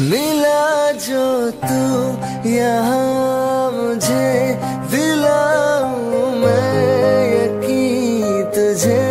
मिला जो तू यहाँ मुझे दिलाऊं मैं यकीन तुझे।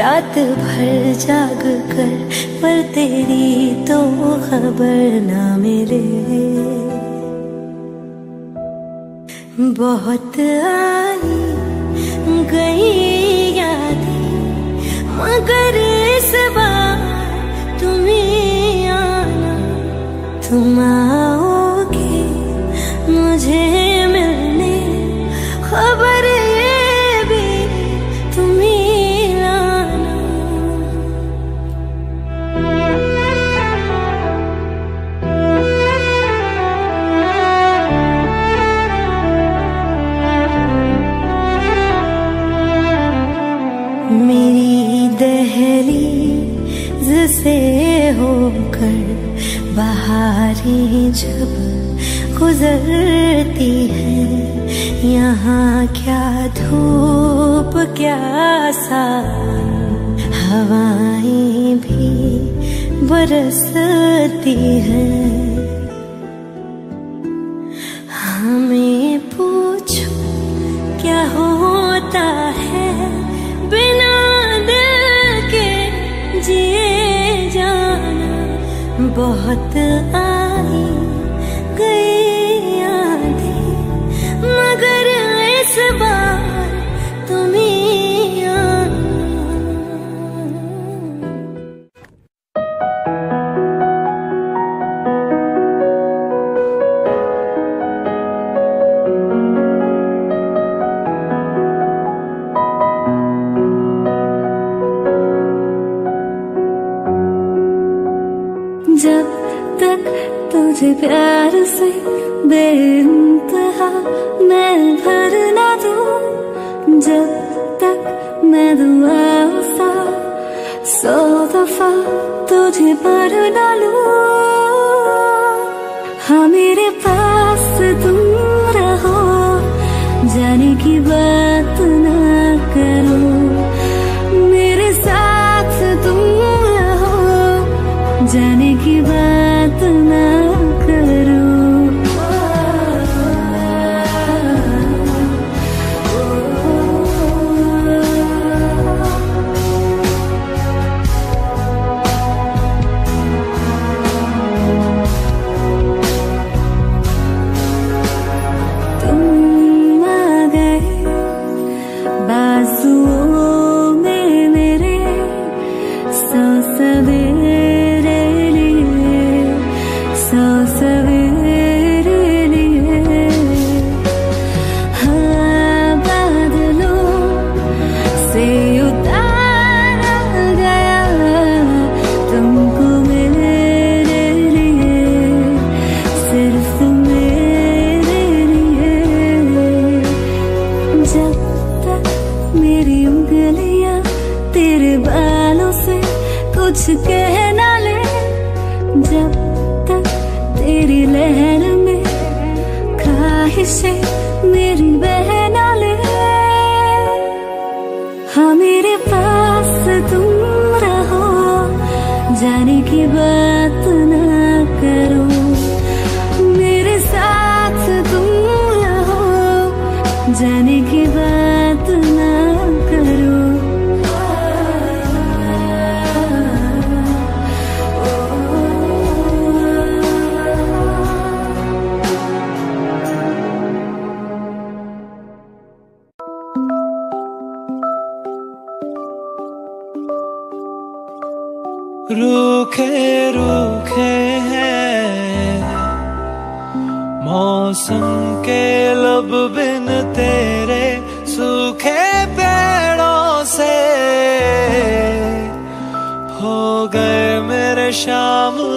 रात भर जाग कर, पर तेरी तो खबर ना मिले। बहुत आई गई यादें, मगर इस बार तुम्हें आना, तुम आओ। गुजरती है। यहाँ क्या धूप, क्या सा हवाएँ भी बरसती है। हमें पूछो, क्या होता है बिना दिल के? जिए जाना बहुत आ 翅膀。the world so so the fall to the तेरे बालों से कुछ कह ना ले। जब तक तेरी लहर में ख्वाहिशें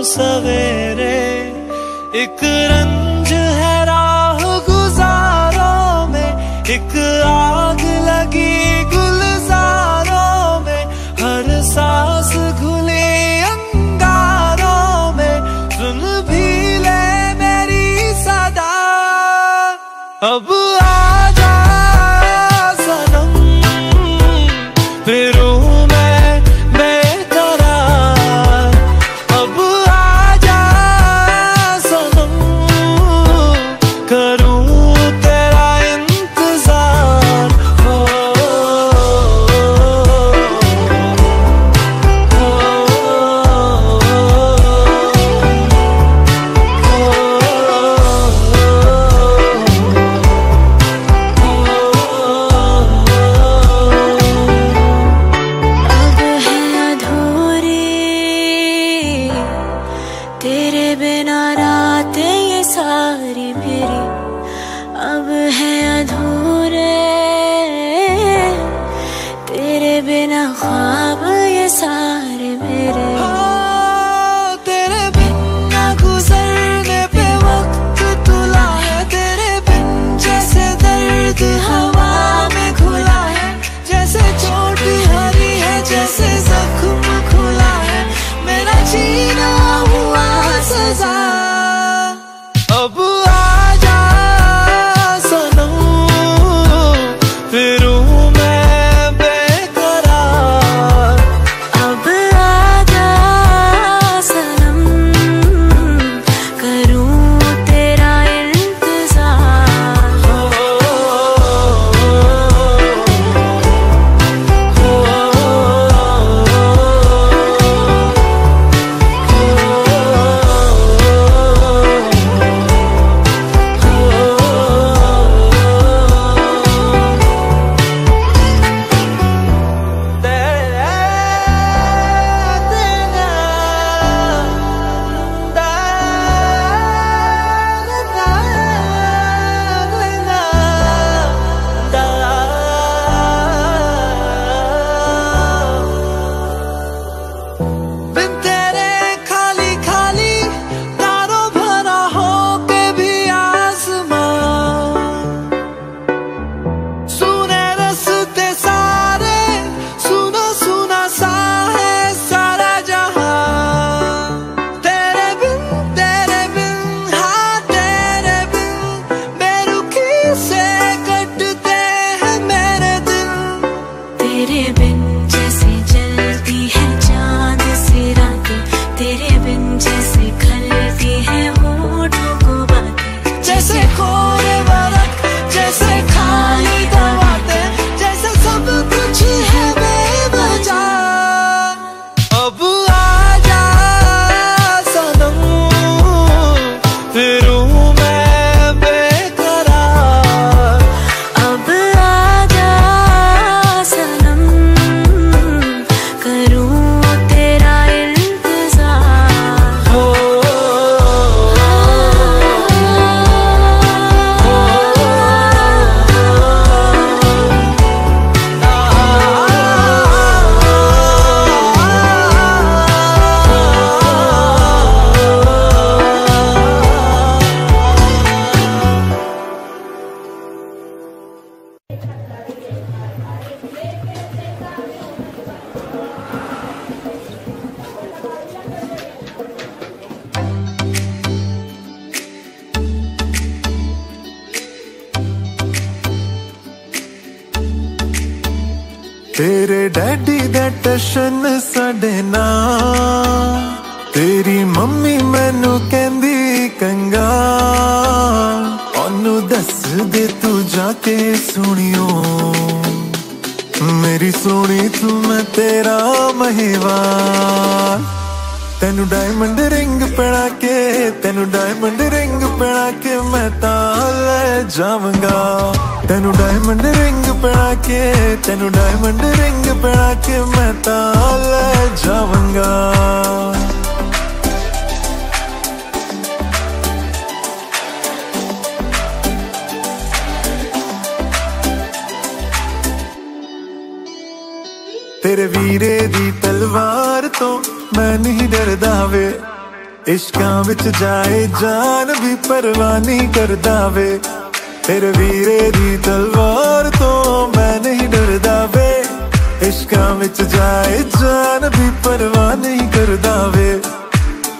saber. 年华 ਨਹੀਂ ਕਰਦਾ ਵੇ ਤੇਰੇ ਵੀਰੇ ਦੀ ਤਲਵਾਰ ਤੋਂ ਮੈਂ ਨਹੀਂ ਡਰਦਾ ਵੇ ਇਸ਼ਕਾਂ ਵਿੱਚ ਜਾਏ ਜਾਨ ਵੀ ਪਰਵਾਹ ਨਹੀਂ ਕਰਦਾ ਵੇ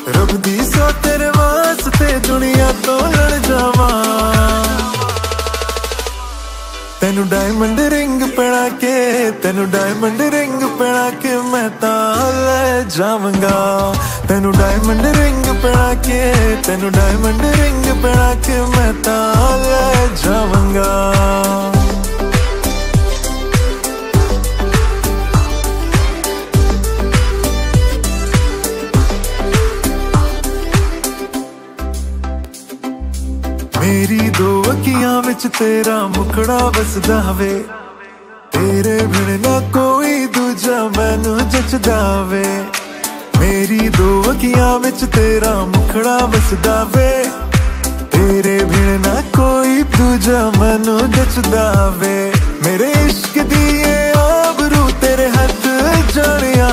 ਰੱਬ ਦੀ ਸੋ ਤੇਰੇ ਵਾਸਤੇ ਦੁਨੀਆ ਤੋਂ ਲੜ ਜਾਵਾਂ ਤੈਨੂੰ ਡਾਇਮੰਡ ਰਿੰਗ ਪੜਾ ਕੇ ਤੈਨੂੰ ਡਾਇਮੰਡ ਰਿੰਗ ਪੜਾ ਕੇ ਮੈਂ ਤਾਂ ਲੈ ਜਾਵਾਂਗਾ ਤੈਨੂੰ ਡਾਇਮੰਡ ਰਿੰਗ ਪੜਾ ਕੇ ਤੈਨੂੰ ਡਾਇਮੰਡ ਰਿੰਗ ਪੜਾ ਕੇ ਮੈਂ ਤਾਂ ਲੈ ਜਾਵਾਂਗਾ ਮੇਰੀ ਦੋ ਅੱਖੀਆਂ ਵਿੱਚ ਤੇਰਾ ਮੁਖੜਾ ਵਸਦਾ ਵੇ ਤੇਰੇ ਬਿਨ ਨਾ ਕੋਈ ਦੂਜਾ ਮੈਨੂੰ ਜਚਦਾ ਵੇ ਮੇਰੀ ਦੋ ਅੱਖੀਆਂ ਵਿੱਚ ਤੇਰਾ ਮੁਖੜਾ ਵਸਦਾ ਵੇ। ਤੇਰੇ ਬਿਨ ਨਾ ਕੋਈ ਦੂਜਾ ਮੈਨੂੰ ਜਚਦਾ ਵੇ। ਮੇਰੇ ਇਸ਼ਕ ਦੀ ਇਹ ਆਬਰੂ ਤੇਰੇ ਹੱਥ ਜਾਣਿਆ।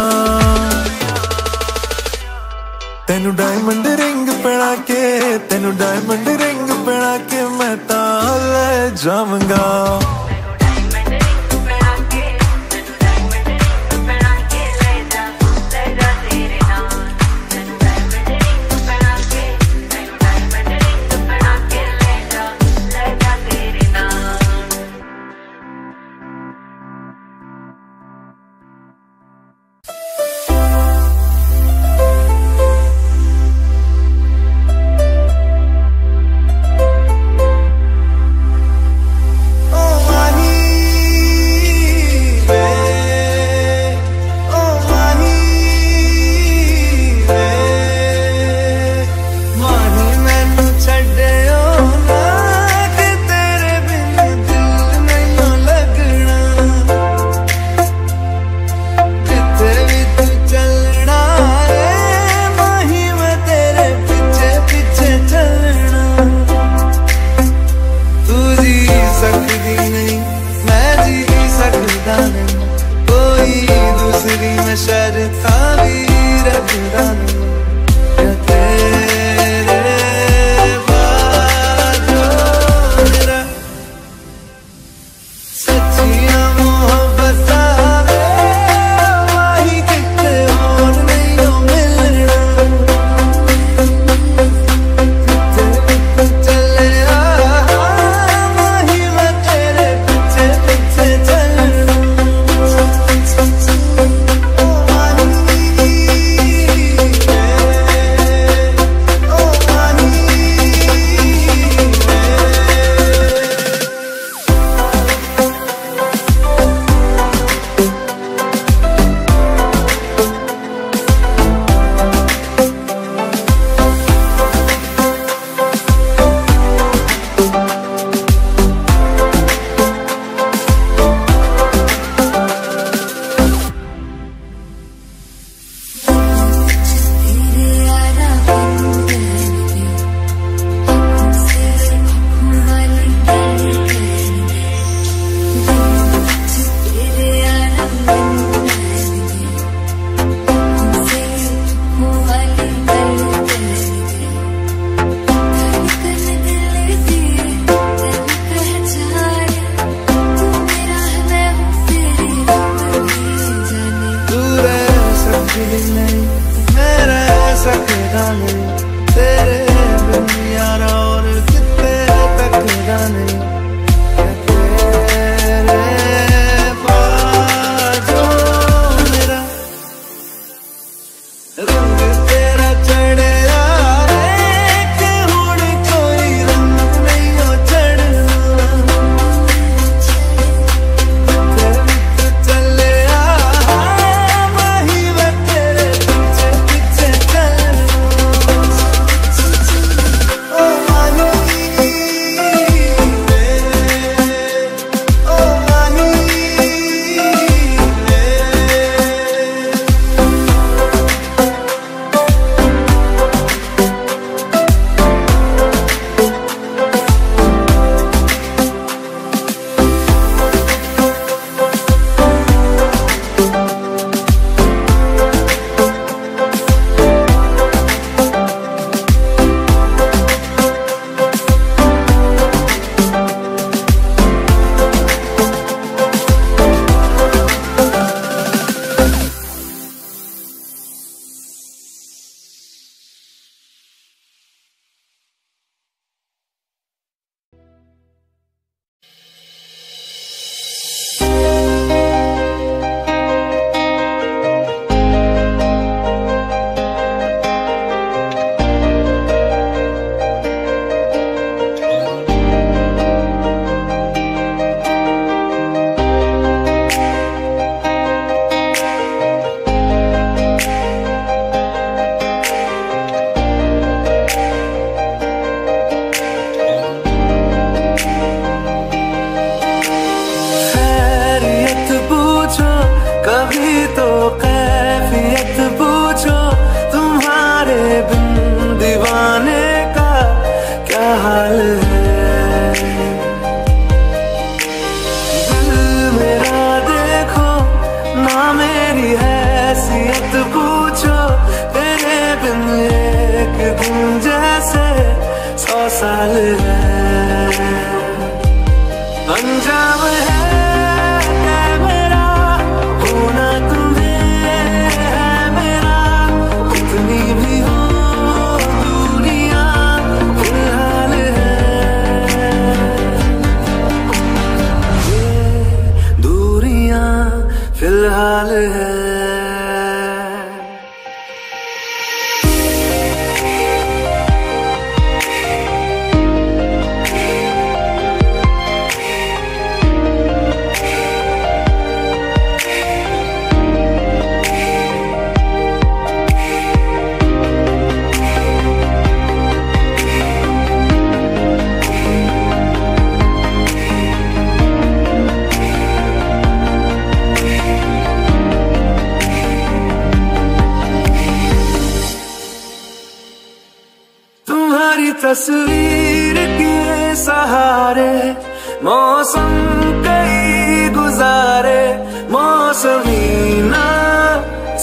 ਤੈਨੂੰ ਡਾਇਮੰਡ ਰਿੰਗ ਪੜਾ ਕੇ, ਤੈਨੂੰ ਡਾਇਮੰਡ ਰਿੰਗ ਪੜਾ ਕੇ ਮੈਂ ਤਾਂ ਲੈ ਜਾਵਾਂਗਾ।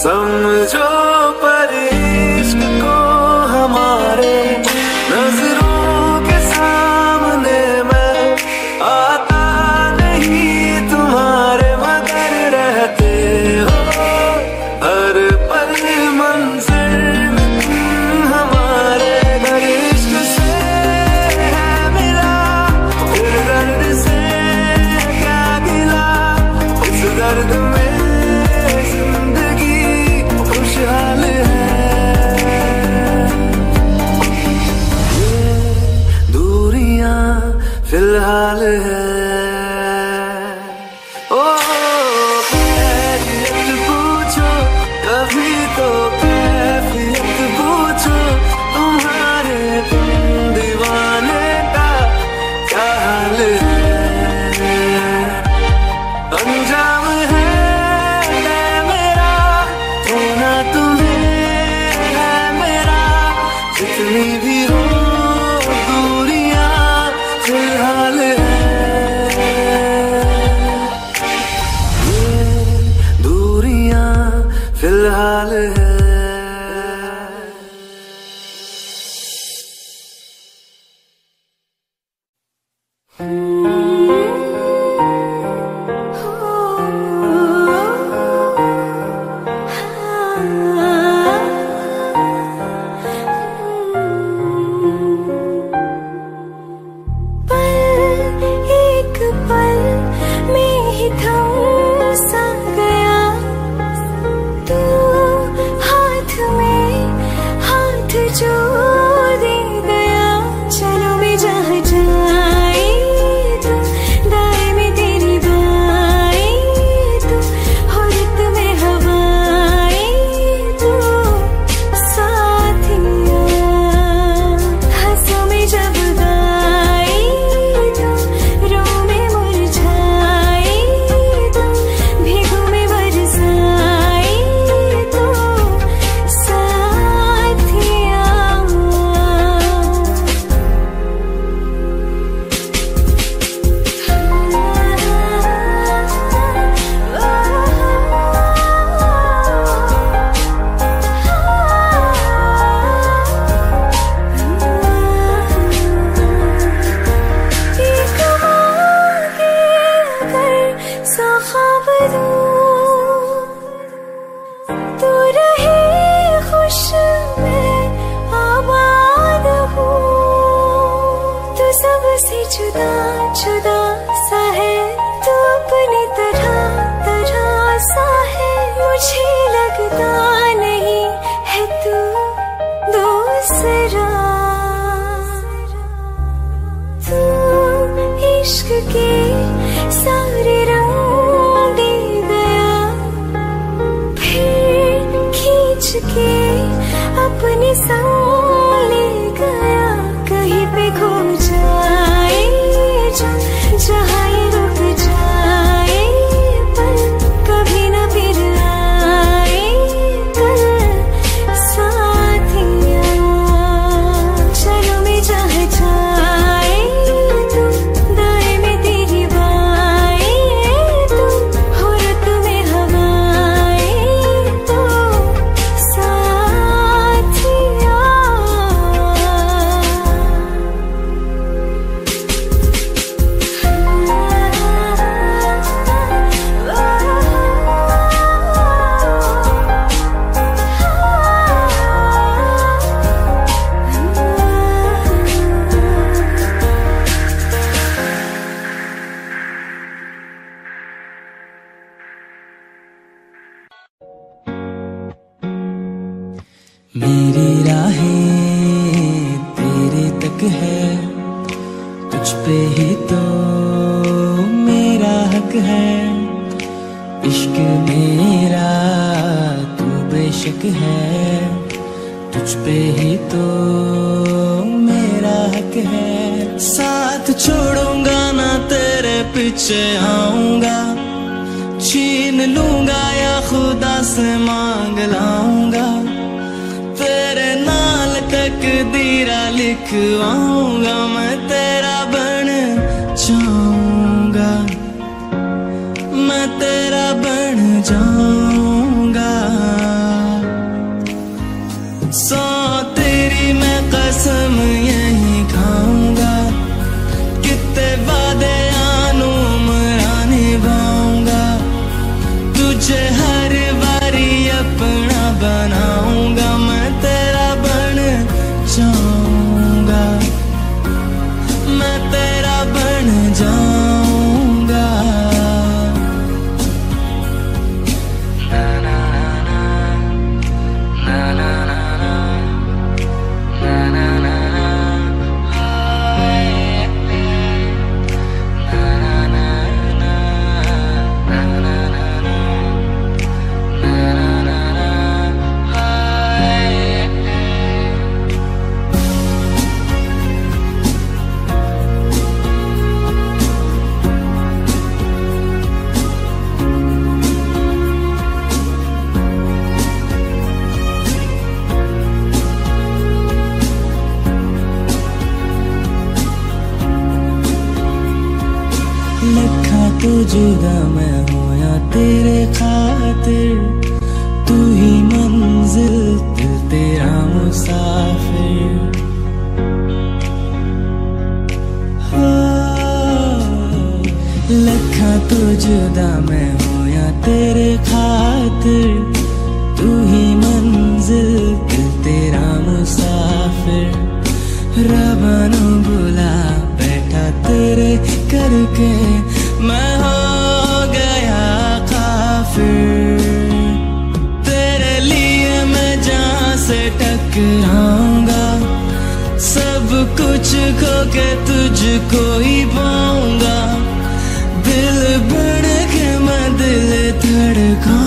समझो आशिक है, तुझ पे ही तो मेरा हक है। साथ छोड़ूँगा ना तेरे पीछे आऊँगा, छीन लूँगा या खुदा से मांग लाऊँगा। तेरे नाल तक दीरा लिखवाऊँगा मैं से टकराऊँगा। सब कुछ खो के तुझको ही पाऊँगा। दिल बढ़ के मैं दिल धड़का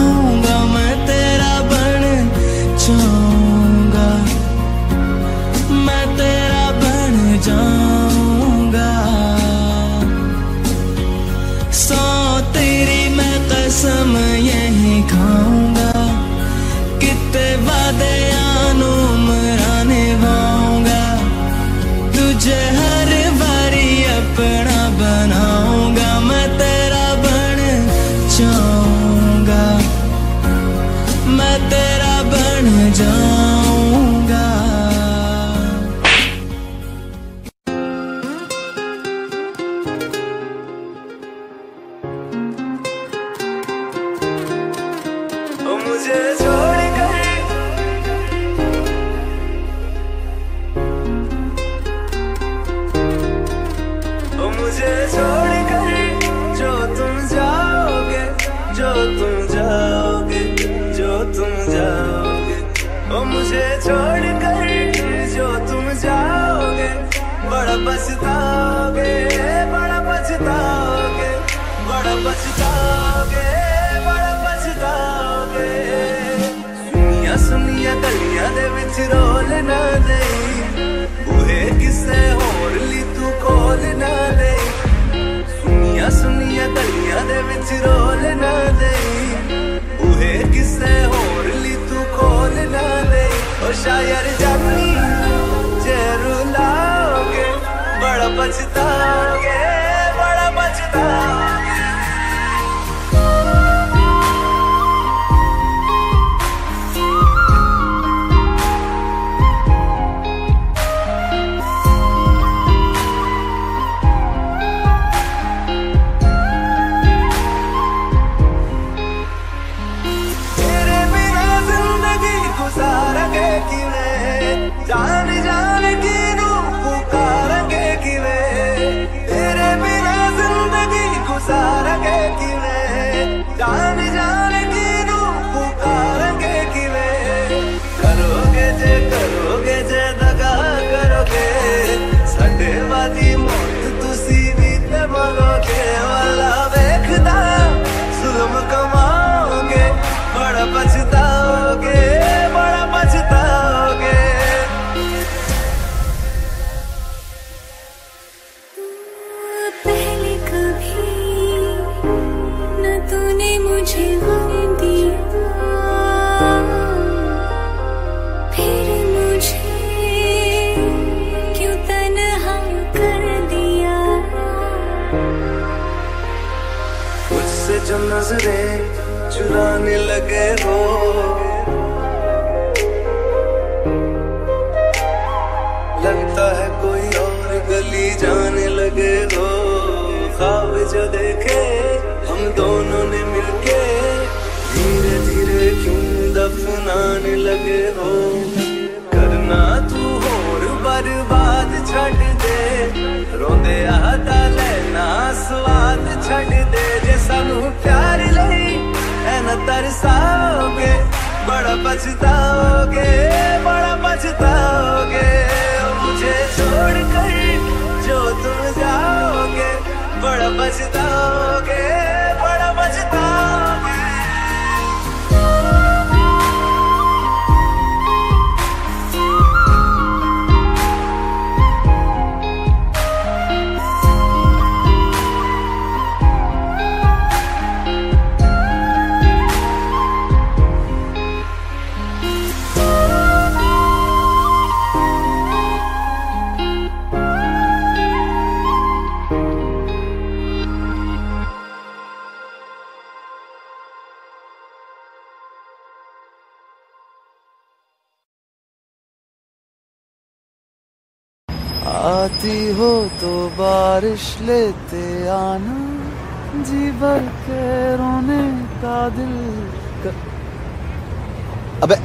दफनाने लगे हो। करना तू और बर्बाद छड़ दे। रोंदे आता लेना, स्वाद छड़ दे। जे सानू प्यार लई एना तरसाओगे। बड़ा पछताओगे बड़ा पछताओगे। मुझे छोड़ कर जो तुम जाओगे, बड़ा पछताओगे बड़ा पछताओगे आती हो तो बारिश लेते आना। जी भर के रोने का दिल कर... अबे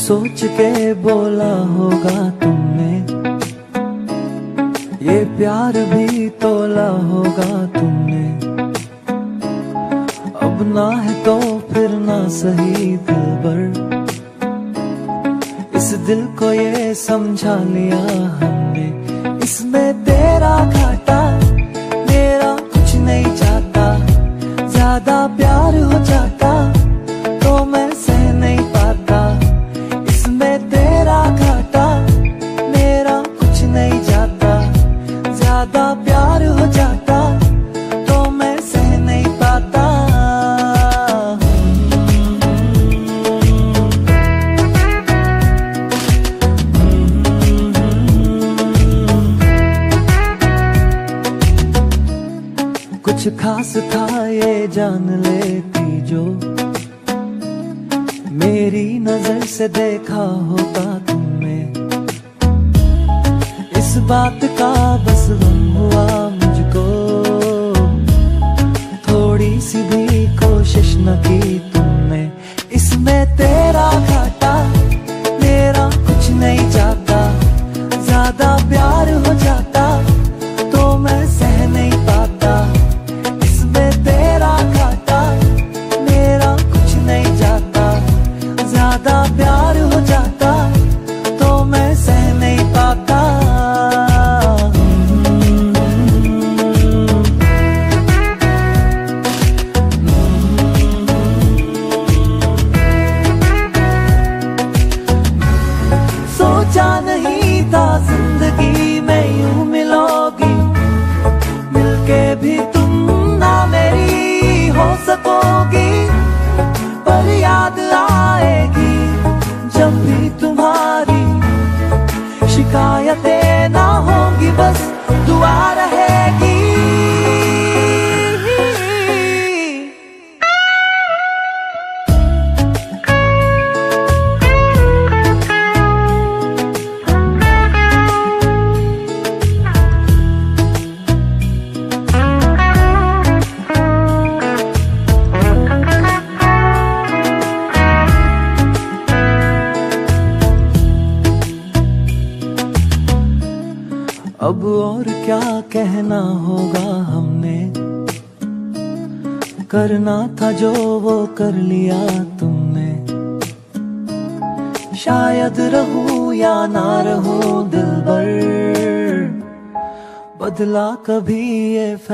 सोच के बोला होगा तुमने। ये प्यार भी तोला होगा तुमने। अब ना है तो फिर ना सही दिल भर इस दिल को ये समझा लिया हमने। इसमें तेरा घाटा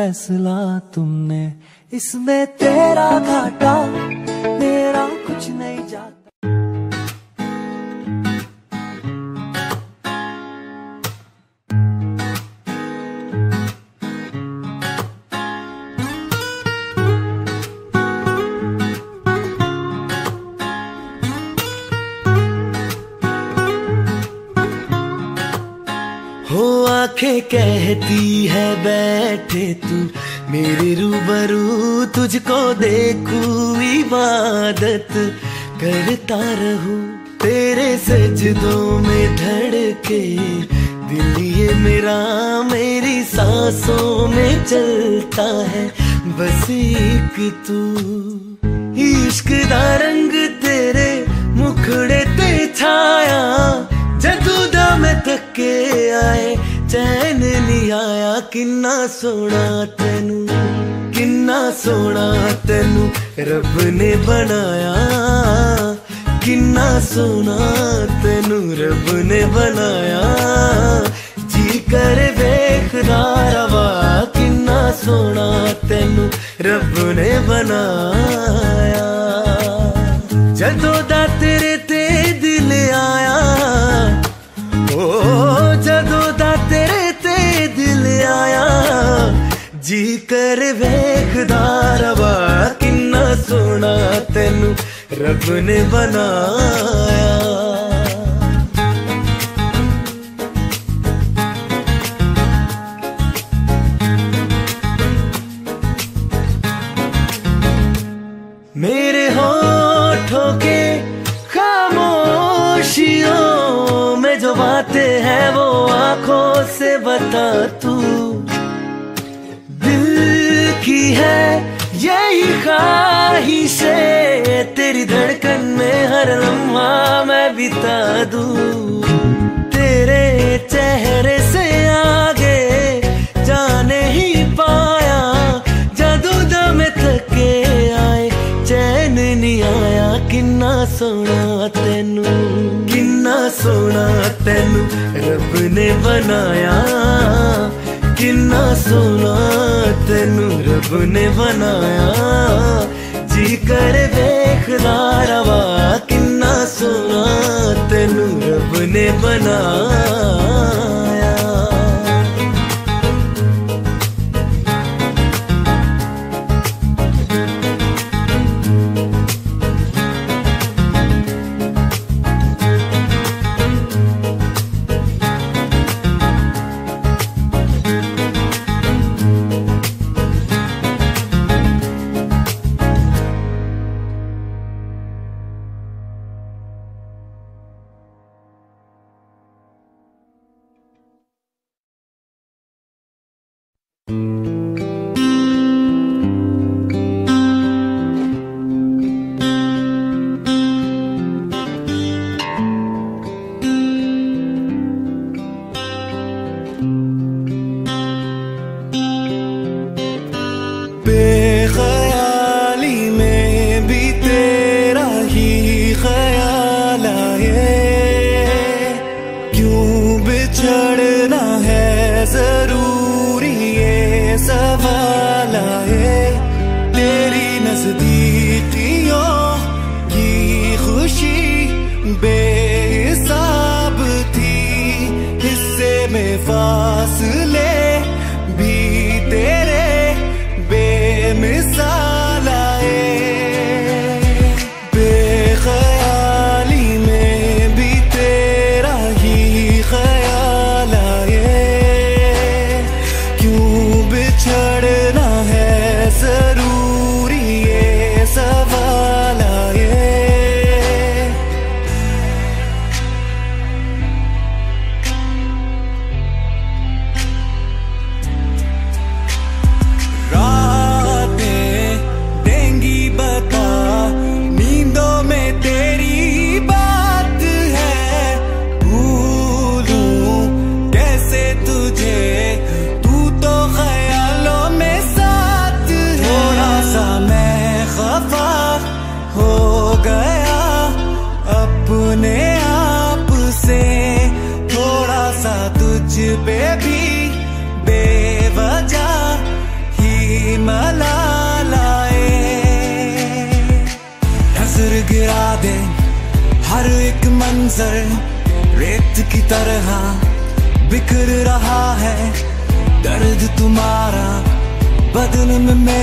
ये फैसला तुमने बस एक तू। इश्क दा रंग तेरे मुखड़े ते छाया। जदू दा मैं थके आए, चैन नहीं आया किन्ना सोना तेनू, किन्ना सोना तेनू रब ने बनाया। किन्ना सोना तेनू रब ने बनाया। जी कर वेखदा रवा ਸੋਣਾ ਤੈਨੂੰ ਰੱਬ ਨੇ ਬਣਾਇਆ। ਜਦੋਂ ਦਾ ਤੇਰੇ ਤੇ ਦਿਲ ਆਇਆ, ਓ ਜਦੋਂ ਦਾ ਤੇਰੇ ਤੇ ਦਿਲ ਆਇਆ, ਜੀ ਕਰ ਵੇਖਦਾ ਰਵਾ ਕਿੰਨਾ ਸੋਹਣਾ ਤੈਨੂੰ ਰੱਬ ਨੇ ਬਣਾਇਆ। बता तू। दिल की है यही ख्वाहिशें तेरी धड़कन में हर लम्हा मैं बिता दू। तेरे चेहरे से आगे जाने ही पाया। जादू दम थके आए, चैन नहीं आया, किन्ना सोना तेनू किन्ना सोना तेनू रब ने बनाया किन्ना सोना तेनू रब ने बनाया जी कर वेखदा रवा किन्ना सोना तेनू रब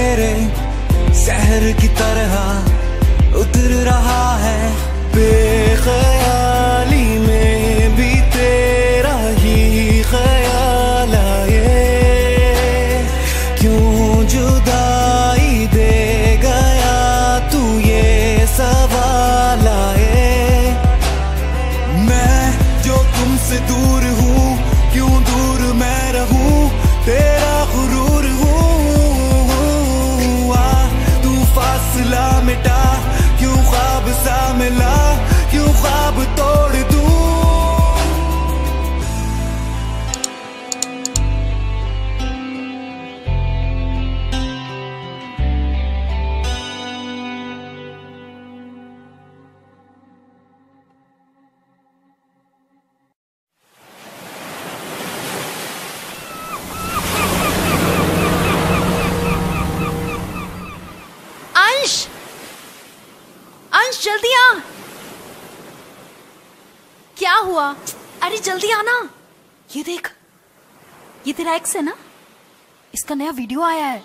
मेरे शहर की तरह उतर रहा है बेख्याली एक्स है ना? इसका नया वीडियो आया है।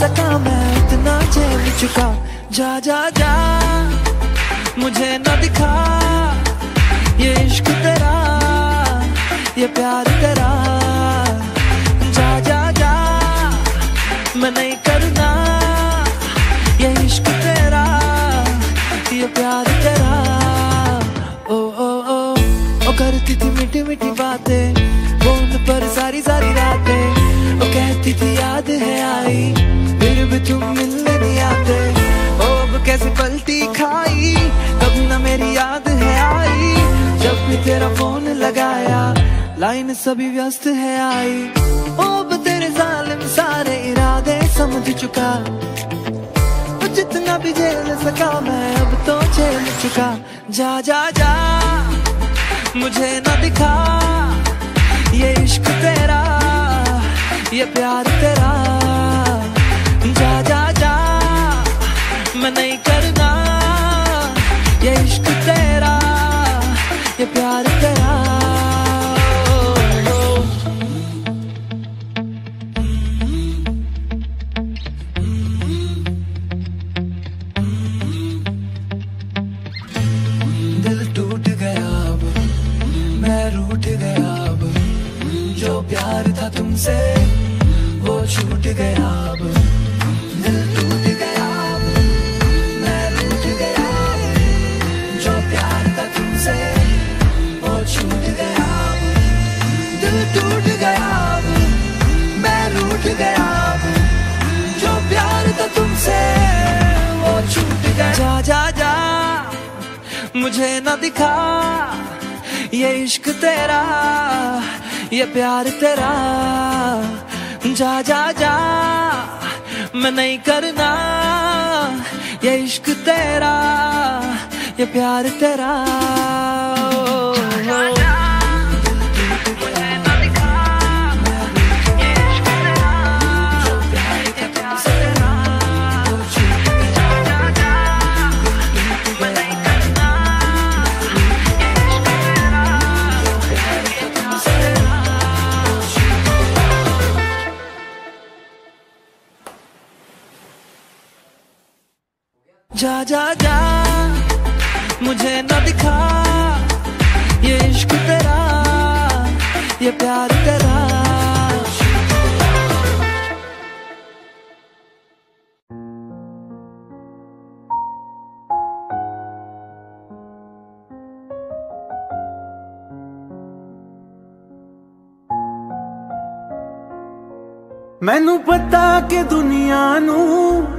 सका मैं उतना झेल चुका। जा जा जा, मुझे न दिखा। ये इश्क तेरा, ये प्यार तेरा। जा जा जा, मैं नहीं करना ये इश्क तेरा, ये प्यार तेरा। ओ ओ ओ ओ, करती थी मीठी मीठी बातें। फ़ोन पर सारी सारी थी याद है आई, फिर भी तुम मिलने नहीं आते। कैसे पलटी खाई ना मेरी याद है आई। जब भी तेरा फ़ोन लगाया, लाइन सभी व्यस्त है आई। ओ, अब तेरे जालिम सारे इरादे समझ चुका। जितना भी झेल सका मैं अब तो झेल चुका। जा जा जा, मुझे न दिखा, ये इश्क तेरा। ये प्यार तेरा। जा जा जा, मैं नहीं करना। ये इश्क तेरा, ये प्यार तेरा। प्यार था तुमसे, वो छूट गया अब। दिल टूट गया अब, मैं रूठ गया जो प्यार था तुमसे, वो छूट गया अब। दिल टूट गया अब, मैं रूठ गया अब। जो प्यार था तुमसे, वो छूट गया। जा जा जा, मुझे न दिखा, ये इश्क तेरा। ये प्यार तेरा, जा जा जा, मैं नहीं करना। ये इश्क तेरा, ये प्यार तेरा। जा जा जा मुझे न दिखा ये इश्क तेरा ये प्यार तेरा ਮੈਨੂੰ ਪਤਾ ਕਿ ਦੁਨੀਆ ਨੂੰ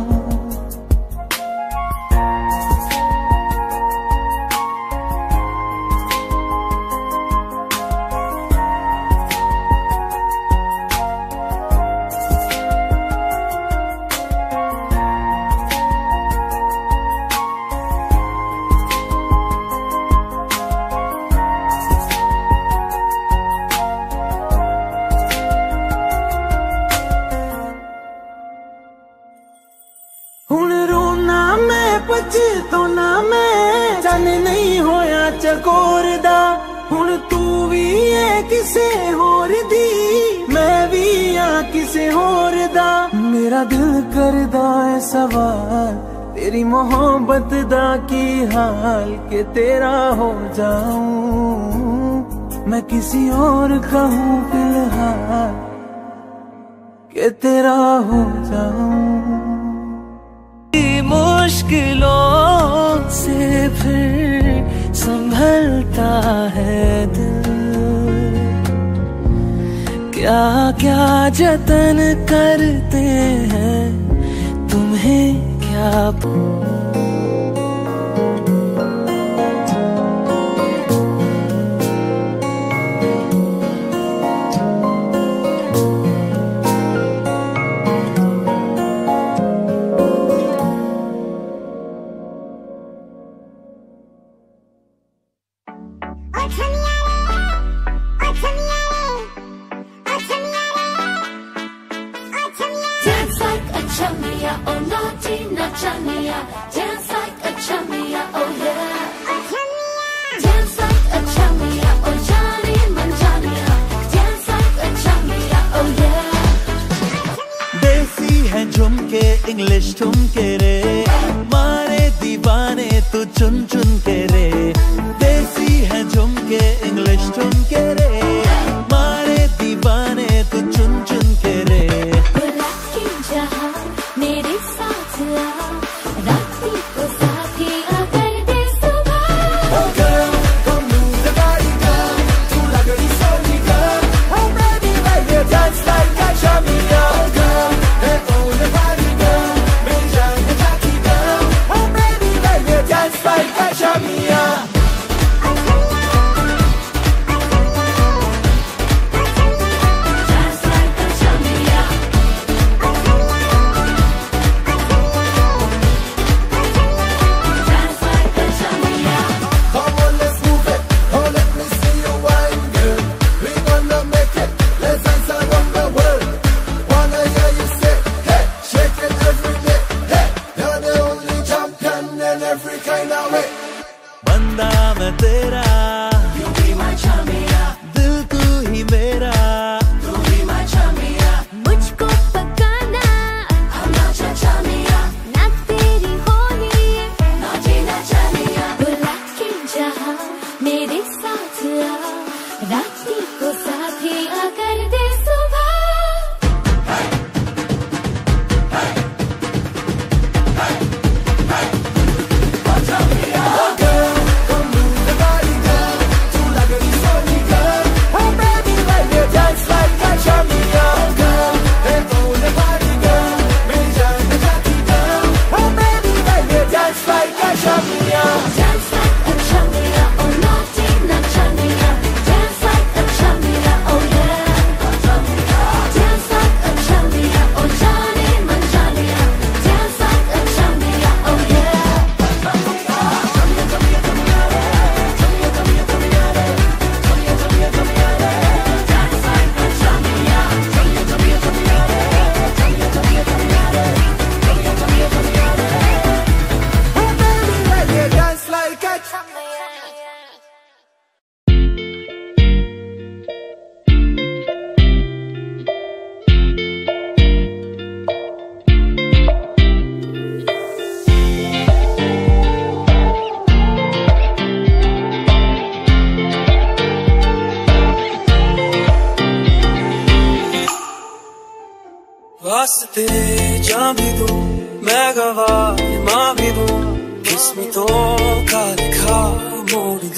अकोर हूँ तू भी है किसे होर दी? मैं भी हाँ किसे होर दा? मेरा दिल कर सवाल, तेरी मोहब्बत दा की हाल? के तेरा हो जाऊँ, मैं किसी और कहूँ फ़िलहाल, के तेरा हो जाऊँ। मुश्किलों से फिर संभलता है दिल। क्या क्या जतन करते हैं तुम्हें क्या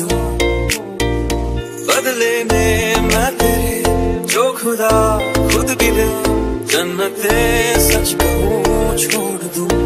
दूँ। बदले में मैं तेरे, जो खुदा खुद भी दे, जन्नत सच को छोड़ दूँ।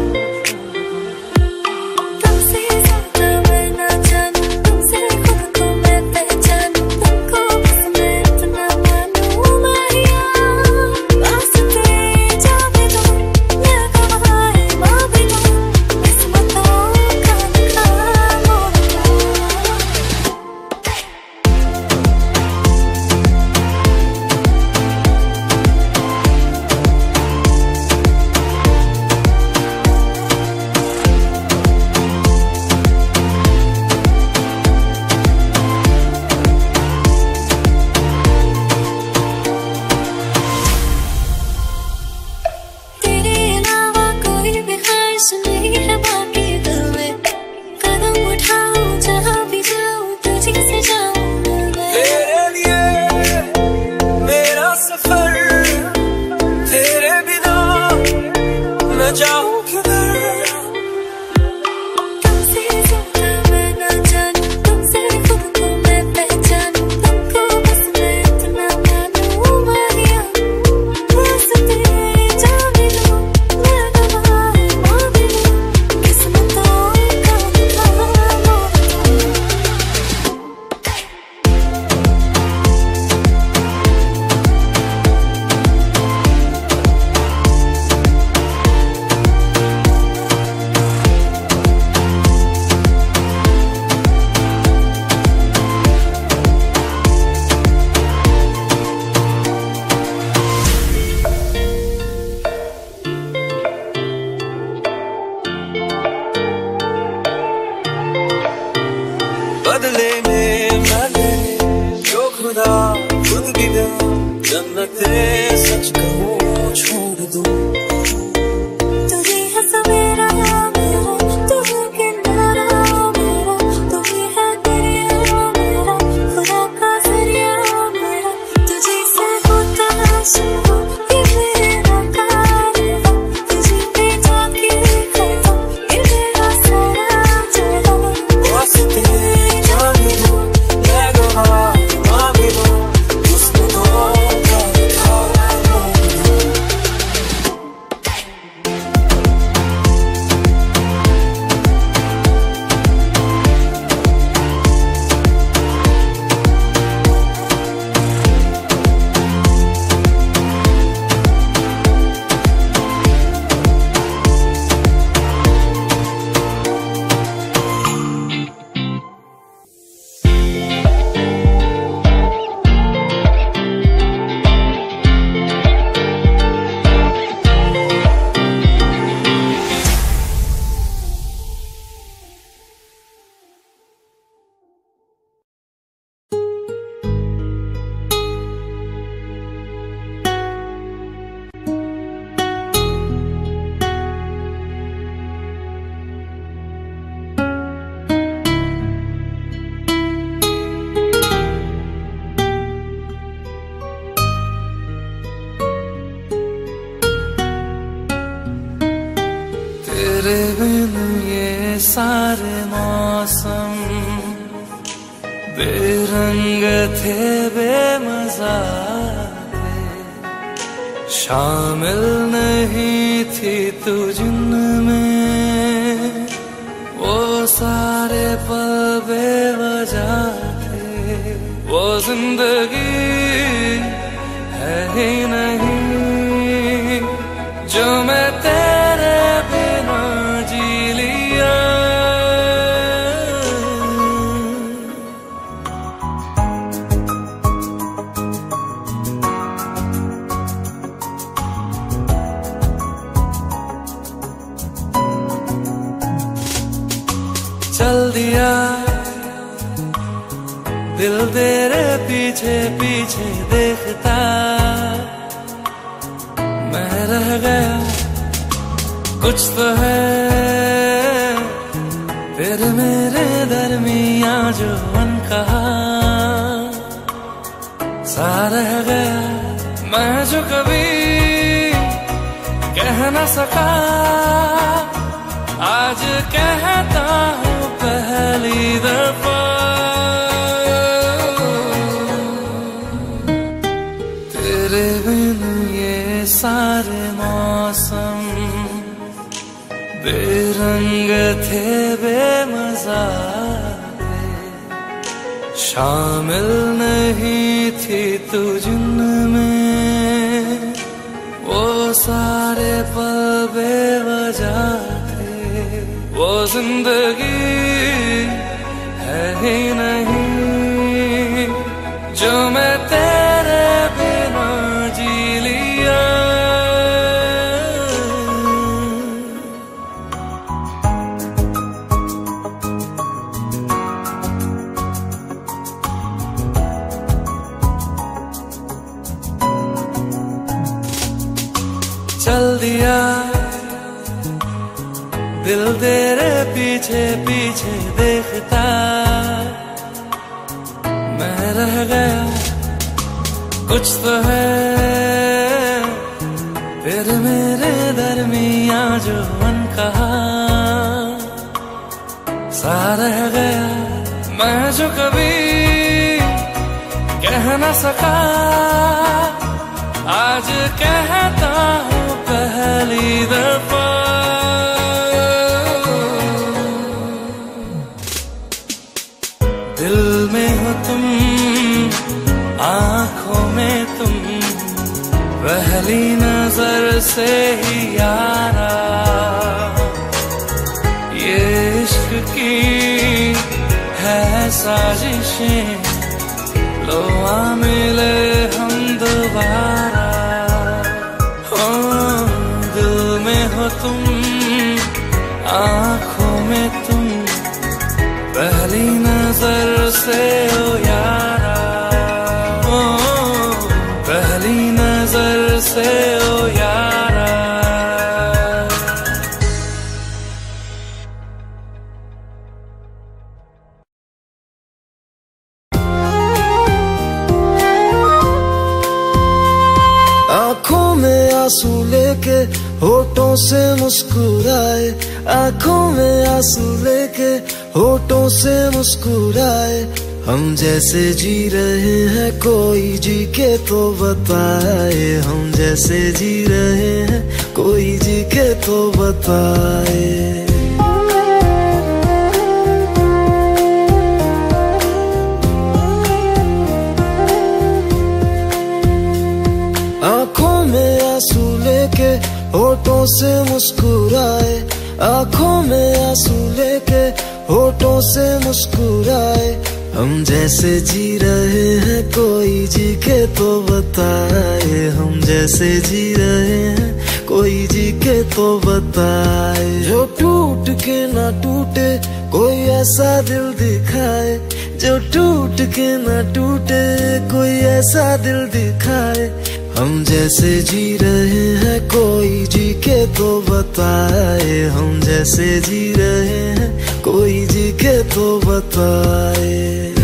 दिल तेरे पीछे पीछे देखता। मैं रह गया, कुछ तो है। फिर मेरे दरमिया जो मन कहा। सा रह गया, मैं जो कभी कह न सका। आज कहता हूँ पहली दफ़ा। थे बेमजा शामिल नहीं थी तू जिनमें वो सारे पल बेवजह थे। वो ज़िंदगी है ही नहीं। कुछ तो है। फिर मेरे दरमिया जो मन कहा सा रह गया मैं जो कभी कह न सका। आज कहता हूँ पहली दफ़ा। से ही यारा। ये इश्क की है साजिशें लो आ मिले हम दोबारा। हो, दिल में हो तुम, आँखों में तुम, पहली नज़र से ओ से मुस्कुराए, आँखों में आँसू लेके होठों से मुस्कुराए। हम जैसे जी रहे हैं, कोई जी के तो बताए। हम जैसे जी रहे हैं, कोई जी के तो बताए। होठों से मुस्कुराए, आँखों में आँसू लेके होठों से मुस्कुराए। हम जैसे जी रहे हैं, कोई जी के तो बताए। हम जैसे जी रहे हैं, कोई जी के तो बताए। जो टूट के ना टूटे, कोई ऐसा दिल दिखाए। जो टूट के ना टूटे, कोई ऐसा दिल दिखाए। हम जैसे जी रहे हैं, कोई जी के तो बताए। हम जैसे जी रहे हैं, कोई जी के तो बताए।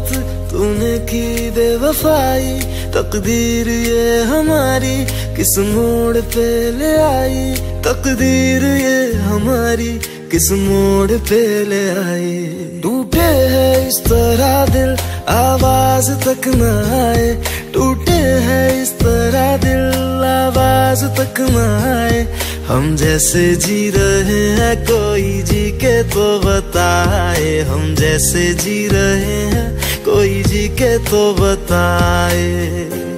मोहब्बत तूने की बेवफाई, तकदीर ये हमारी, किस मोड़ पे ले आई? तकदीर ये हमारी, किस मोड़ पे ले आई? टूटे है इस तरह दिल, आवाज़ तक न आए। टूटे है इस तरह दिल, आवाज़ तक न आए। हम जैसे जी रहे हैं, कोई जी के तो बताए। हम जैसे जी रहे हैं कोई जी के तो बताए।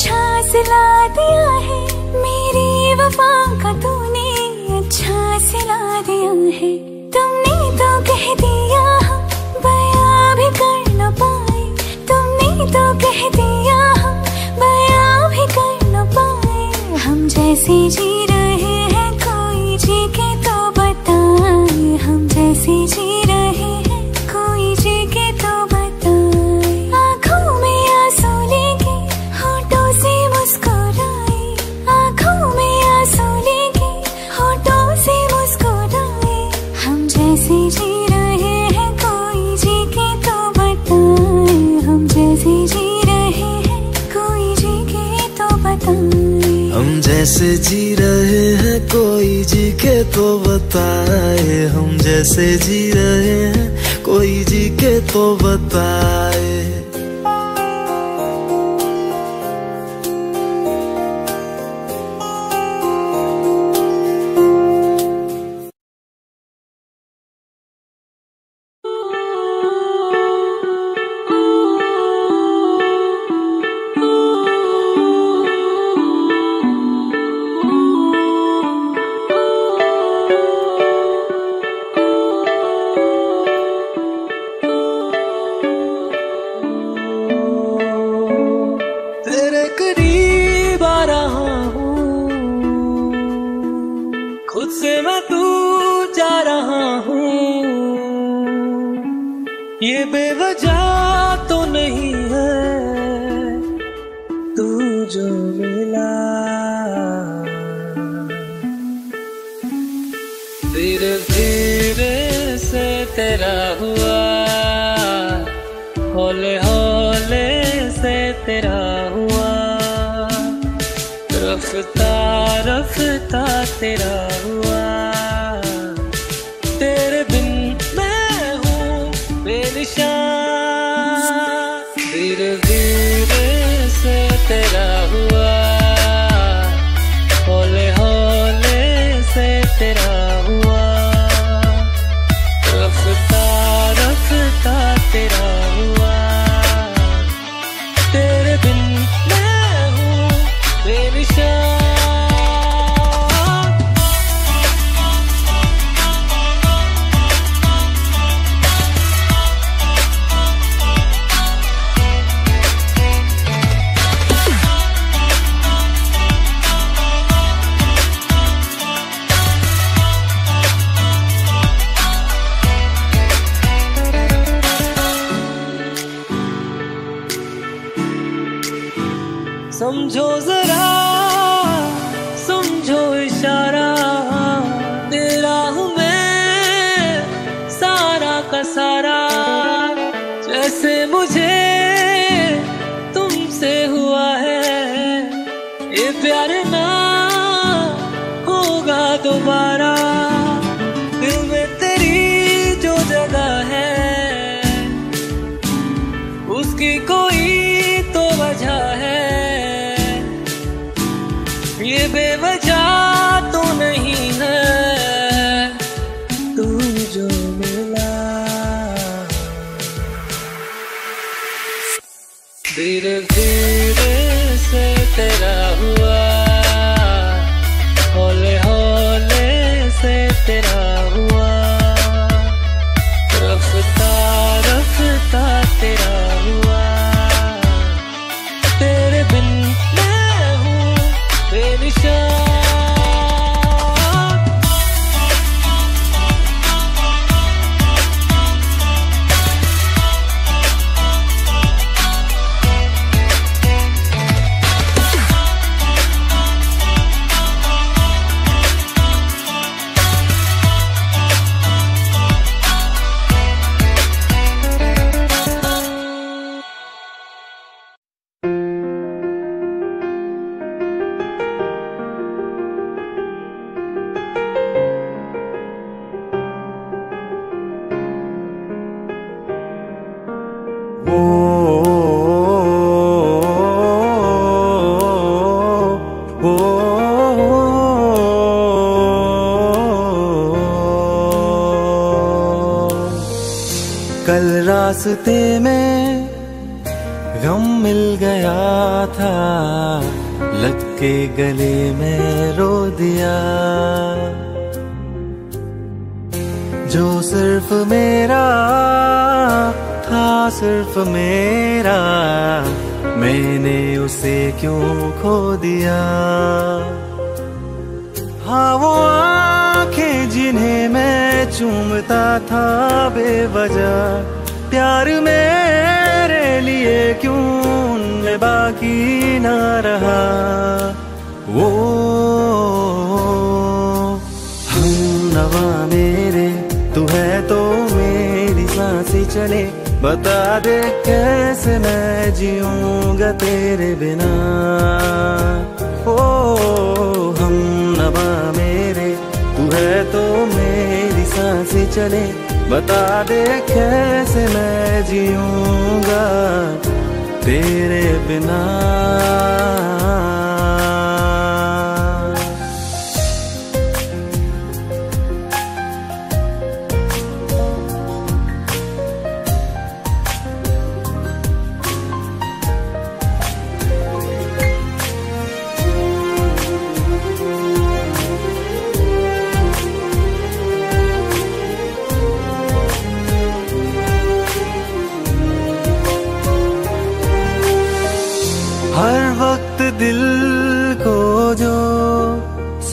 अच्छा सिला दिया है, मेरी वफा का तूने अच्छा सिला दिया है। तुमने तो कह दिया हाँ, बया भी कर न पाए। तुमने तो कह दिया हाँ, बया भी कर न पाए। हम जैसे जी कैसे जी रहे हैं, कोई जी के तो बताए हम जैसे जी रहे हैं, कोई जी के तो बताए। serão धीरे धीरे से तेरा हुआ। se कैसे मैं जीऊँगा तेरे बिना?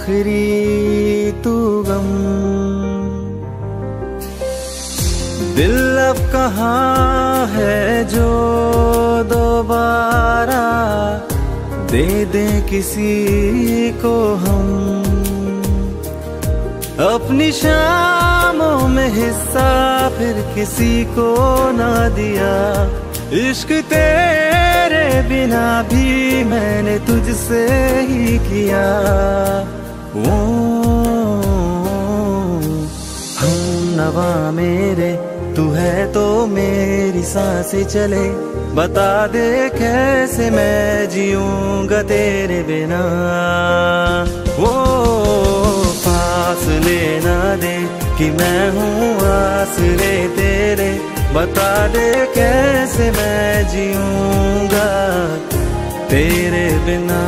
आखिरी तू गम। दिल अब कहाँ है जो दोबारा? दे दे किसी को हम। अपनी शामों में हिस्सा फिर किसी को ना दिया। इश्क तेरे बिना भी मैंने तुझसे ही किया। वो हम नवा मेरे, तू है तो मेरी साँसें चले। बता दे कैसे मैं जीऊँगा तेरे बिना। वो पास लेना दे कि मैं हूँ आसरे तेरे। बता दे कैसे मैं जीऊँगा तेरे बिना।